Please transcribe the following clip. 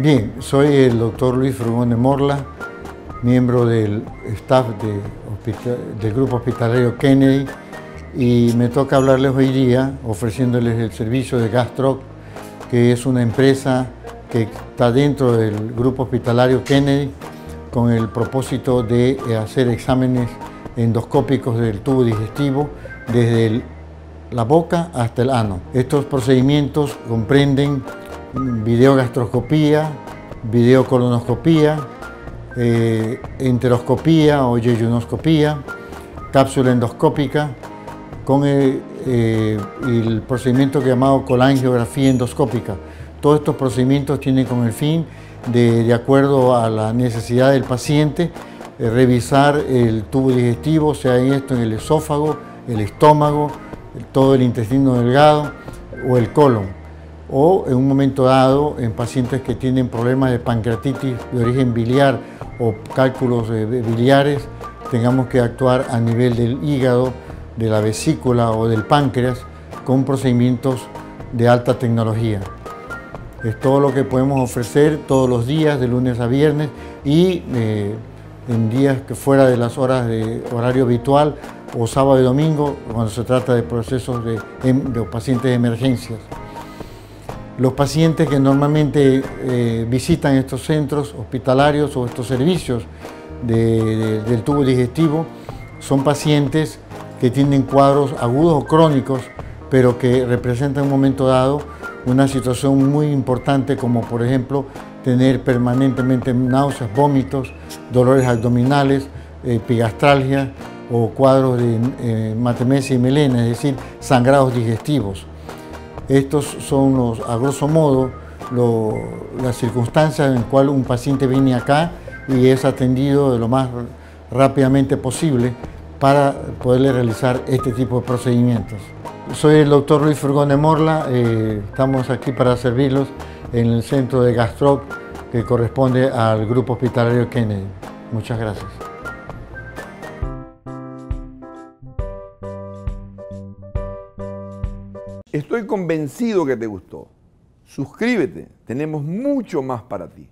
Bien, soy el doctor Luis Frugón de Morla, miembro del staff del Grupo Hospitalario Kennedy y me toca hablarles hoy día ofreciéndoles el servicio de Gastroc, que es una empresa que está dentro del Grupo Hospitalario Kennedy con el propósito de hacer exámenes endoscópicos del tubo digestivo desde la boca hasta el ano. Estos procedimientos comprenden videogastroscopía, videocolonoscopía, eh, enteroscopía o yeyunoscopía, cápsula endoscópica, con el, eh, el procedimiento llamado colangiografía endoscópica. Todos estos procedimientos tienen con el fin de, de acuerdo a la necesidad del paciente, eh, revisar el tubo digestivo, sea esto en el esófago, el estómago, todo el intestino delgado o el colon o en un momento dado en pacientes que tienen problemas de pancreatitis de origen biliar o cálculos biliares, tengamos que actuar a nivel del hígado, de la vesícula o del páncreas con procedimientos de alta tecnología. Es todo lo que podemos ofrecer todos los días, de lunes a viernes y eh, en días que fuera de las horas de horario habitual o sábado y domingo cuando se trata de procesos de, de pacientes de emergencias. Los pacientes que normalmente eh, visitan estos centros hospitalarios o estos servicios del tubo digestivo son pacientes que tienen cuadros agudos o crónicos, pero que representan en un momento dado una situación muy importante como por ejemplo tener permanentemente náuseas, vómitos, dolores abdominales, epigastralgia o cuadros de eh, matemesia y melena, es decir, sangrados digestivos. Estos son a grosso modo las circunstancias en las cuales un paciente viene acá y es atendido de lo más rápidamente posible para poderle realizar este tipo de procedimientos. Soy el doctor Luis Furgón de Morla, eh, estamos aquí para servirlos en el centro de Gastroc que corresponde al Grupo Hospitalario Kennedy. Muchas gracias. Estoy convencido que te gustó. Suscríbete, tenemos mucho más para ti.